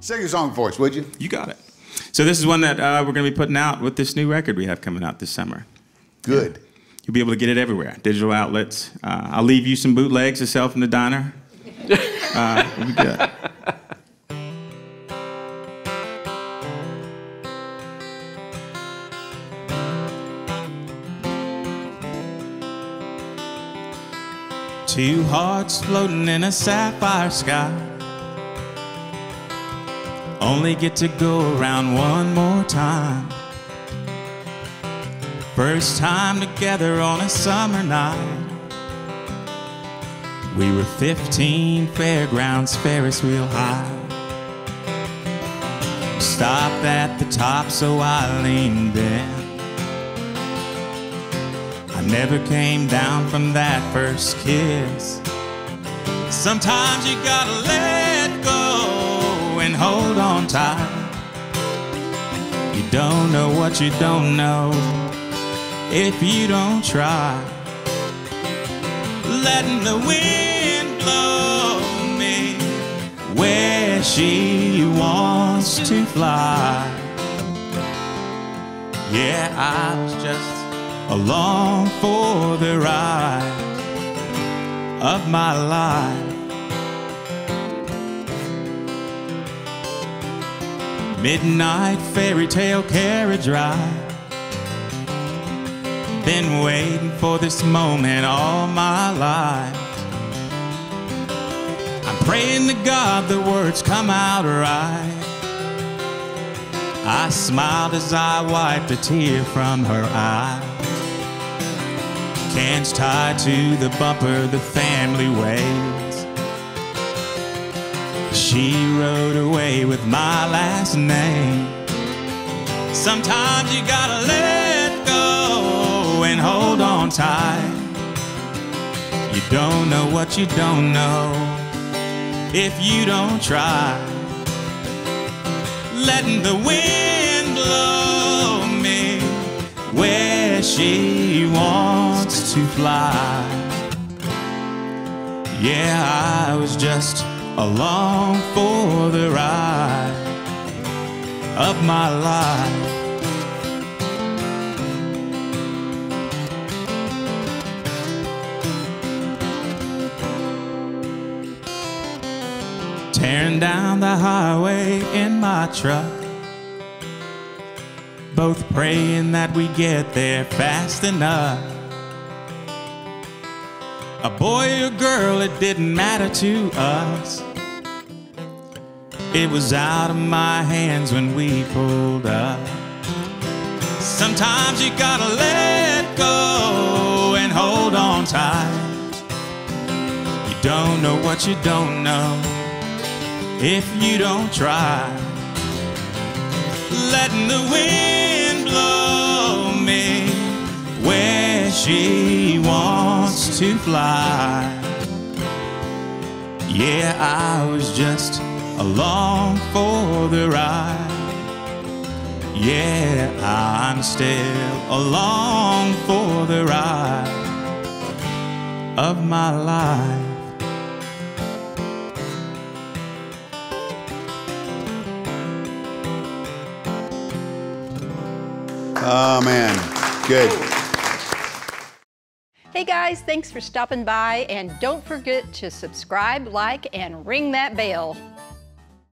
Sing a song for us, would you? You got it. So this is one that uh, we're going to be putting out with this new record we have coming out this summer. Good. You'll be able to get it everywhere, digital outlets. Uh, I'll leave you some bootlegs to sell from the diner. Uh, it'll be good. Two hearts floating in a sapphire sky. Only get to go around one more time. First time together on a summer night. We were 15, fairgrounds, Ferris wheel high. Stopped at the top, so I leaned in. I never came down from that first kiss. Sometimes you gotta let go hold on tight. You don't know what you don't know if you don't try. Letting the wind blow me where she wants to fly. Yeah, I was just along for the ride of my life. Midnight fairy tale carriage ride. Been waiting for this moment all my life. I'm praying to God the words come out right. I smiled as I wiped a tear from her eye. Cans tied to the bumper, the family ways. She rode away with my last name. Sometimes you gotta let go and hold on tight. You don't know what you don't know if you don't try. Letting the wind blow me where she wants to fly. Yeah, I was just along for the ride of my life. Tearing down the highway in my truck. Both praying that we get there fast enough. A boy or girl, it didn't matter to us. It was out of my hands when we pulled up. Sometimes you gotta let go and hold on tight. You don't know what you don't know if you don't try. Letting the wind blow me where she wants to fly. Yeah, I was just along for the ride. Yeah, I'm still along for the ride of my life. Oh, man. Good. Hey guys, thanks for stopping by and don't forget to subscribe, like, and ring that bell.